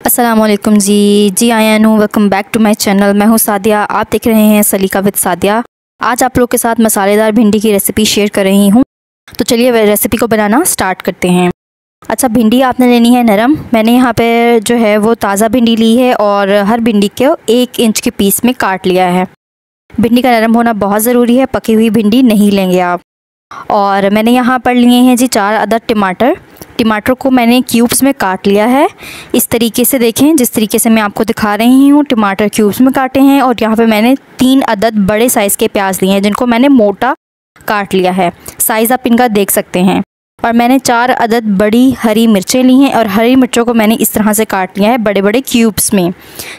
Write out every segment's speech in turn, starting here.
असलम जी। जी आया नू welcome back to my channel मैं हूँ सादिया। आप देख रहे हैं सलीका विद सादिया। आज आप लोग के साथ मसालेदार भिंडी की रेसिपी शेयर कर रही हूँ। तो चलिए रेसिपी को बनाना स्टार्ट करते हैं। अच्छा भिंडी आपने लेनी है नरम। मैंने यहाँ पे जो है, वो ताज़ा भिंडी ली है और हर भिंडी को एक इंच के पीस में काट लिया है। भिंडी का नरम होना बहुत ज़रूरी है। पकी हुई भिंडी नहीं लेंगे आप। और मैंने यहाँ पर लिए हैं जी चार अदद टमाटर। टमाटर को मैंने क्यूब्स में काट लिया है। इस तरीके से देखें, जिस तरीके से मैं आपको दिखा रही हूँ, टमाटर क्यूब्स में काटे हैं और यहाँ पे मैंने तीन अदद बड़े साइज़ के प्याज लिए हैं, जिनको मैंने मोटा काट लिया है। साइज़ आप इनका देख सकते हैं। और मैंने चार अदद बड़ी हरी मिर्चें ली हैं और हरी मिर्चों को मैंने इस तरह से काट लिया है बड़े बड़े क्यूब्स में।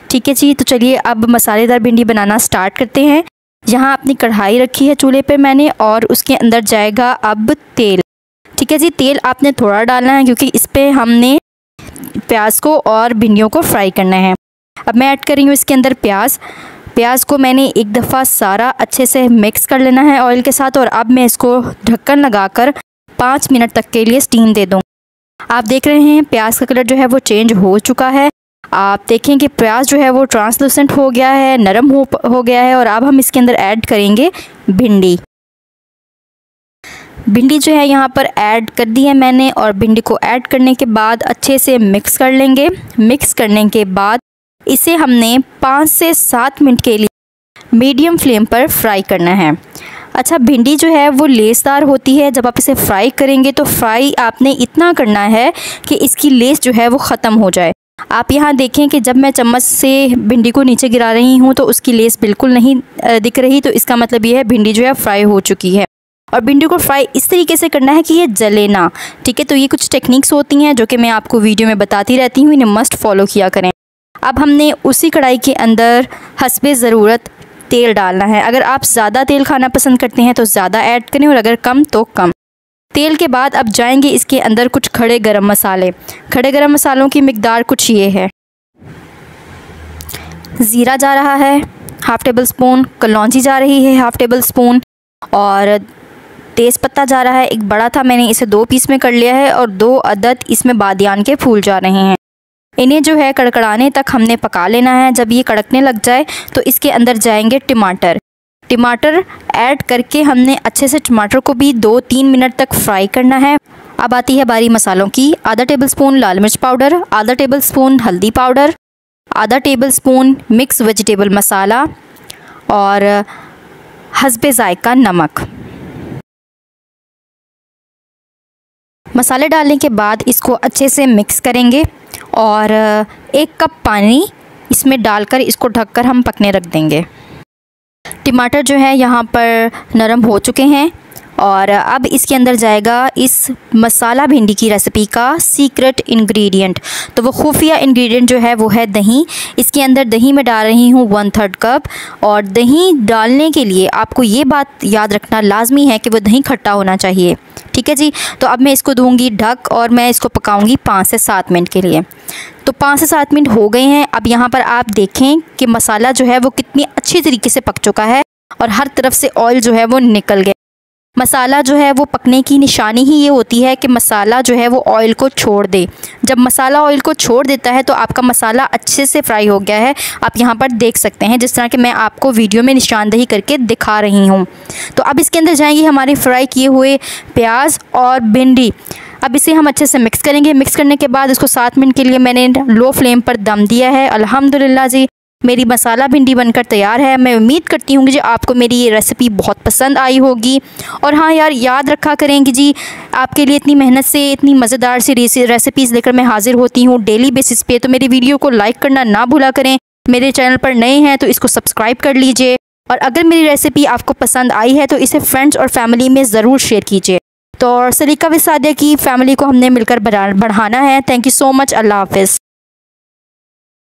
ठीक है जी तो चलिए अब मसालेदार भिंडी बनाना स्टार्ट करते हैं। यहाँ अपनी कढ़ाई रखी है चूल्हे पे मैंने और उसके अंदर जाएगा अब तेल। ठीक है जी, तेल आपने थोड़ा डालना है क्योंकि इस पर हमने प्याज को और भिंडियों को फ्राई करना है। अब मैं ऐड कर रही हूँ इसके अंदर प्याज। प्याज को मैंने एक दफ़ा सारा अच्छे से मिक्स कर लेना है ऑयल के साथ और अब मैं इसको ढक्कन लगाकर पाँच मिनट तक के लिए स्टीम दे दूँ। आप देख रहे हैं प्याज का कलर जो है वो चेंज हो चुका है। आप देखें कि प्याज जो है वो ट्रांसलूसेंट हो गया है, नरम हो हो गया है और अब हम इसके अंदर ऐड करेंगे भिंडी। भिंडी जो है यहाँ पर ऐड कर दी है मैंने और भिंडी को ऐड करने के बाद अच्छे से मिक्स कर लेंगे। मिक्स करने के बाद इसे हमने पाँच से सात मिनट के लिए मीडियम फ्लेम पर फ्राई करना है। अच्छा भिंडी जो है वो लेसदार होती है। जब आप इसे फ्राई करेंगे तो फ्राई आपने इतना करना है कि इसकी लेस जो है वो ख़त्म हो जाए। आप यहाँ देखें कि जब मैं चम्मच से भिंडी को नीचे गिरा रही हूँ तो उसकी लेस बिल्कुल नहीं दिख रही तो इसका मतलब ये है भिंडी जो है फ्राई हो चुकी है। और भिंडी को फ्राई इस तरीके से करना है कि ये जले ना। ठीक है तो ये कुछ टेक्निक्स होती हैं जो कि मैं आपको वीडियो में बताती रहती हूँ, इन्हें मस्ट फॉलो किया करें। अब हमने उसी कढ़ाई के अंदर हसब ज़रूरत तेल डालना है। अगर आप ज़्यादा तेल खाना पसंद करते हैं तो ज़्यादा ऐड करें और अगर कम तो कम। तेल के बाद अब जाएँगे इसके अंदर कुछ खड़े गरम मसाले। खड़े गरम मसालों की मकदार कुछ ये है। ज़ीरा जा रहा है हाफ़ टेबल स्पून कलौजी जा रही है हाफ़ टेबल स्पून और तेज़ पत्ता जा रहा है। एक बड़ा था, मैंने इसे दो पीस में कर लिया है और दो अदद इसमें बादियान के फूल जा रहे हैं। इन्हें जो है कड़कड़ाने तक हमने पका लेना है। जब ये कड़कने लग जाए तो इसके अंदर जाएँगे टमाटर। टमाटर ऐड करके हमने अच्छे से टमाटर को भी दो तीन मिनट तक फ्राई करना है। अब आती है बारी मसालों की। आधा टेबल स्पून लाल मिर्च पाउडर, आधा टेबल स्पून हल्दी पाउडर, आधा tablespoon mix vegetable masala और हसब ज़ायका नमक। मसाले डालने के बाद इसको अच्छे से मिक्स करेंगे और एक कप पानी इसमें डालकर इसको ढककर हम पकने रख देंगे। टमाटर जो है यहाँ पर नरम हो चुके हैं। और अब इसके अंदर जाएगा इस मसाला भिंडी की रेसिपी का सीक्रेट इंग्रेडिएंट तो वो खुफिया इंग्रेडिएंट जो है, वो है दही। इसके अंदर दही में डाल रही हूँ वन थर्ड कप और दही डालने के लिए आपको ये बात याद रखना लाजमी है कि वो दही खट्टा होना चाहिए। ठीक है जी? तो अब मैं इसको दूँगी ढक और मैं इसको पकाऊँगी पाँच से सात मिनट के लिए। तो पाँच से सात मिनट हो गए हैं। अब यहाँ पर आप देखें कि मसाला जो है, वो कितनी अच्छी तरीके से पक चुका है और हर तरफ़ से ऑयल जो है, वो निकल गया। मसाला जो है वो पकने की निशानी ही ये होती है कि मसाला जो है वो ऑयल को छोड़ दे। जब मसाला ऑयल को छोड़ देता है तो आपका मसाला अच्छे से फ्राई हो गया है। आप यहाँ पर देख सकते हैं जिस तरह के मैं आपको वीडियो में निशानदही करके दिखा रही हूँ। तो अब इसके अंदर जाएँगी हमारे फ्राई किए हुए प्याज और भिंडी। अब इसे हम अच्छे से मिक्स करेंगे। मिक्स करने के बाद इसको सात मिनट के लिए मैंने लो फ्लेम पर दम दिया है। अल्हम्दुलिल्लाह जी। मेरी मसाला भिंडी बनकर तैयार है। मैं उम्मीद करती हूँ कि जी आपको मेरी ये रेसिपी बहुत पसंद आई होगी। और हाँ यार, याद रखा करें कि जी आपके लिए इतनी मेहनत से, इतनी मज़ेदार सी रेसिपीज़ लेकर मैं हाज़िर होती हूँ डेली बेसिस पे। तो मेरी वीडियो को लाइक करना ना भूला करें। मेरे चैनल पर नए हैं तो इसको सब्सक्राइब कर लीजिए। और अगर मेरी रेसिपी आपको पसंद आई है तो इसे फ्रेंड्स और फैमिली में ज़रूर शेयर कीजिए। तो सलीका विसादिया की फ़ैमिली को हमने मिलकर बढ़ाना है। Thank you so much Allah हाफिज़।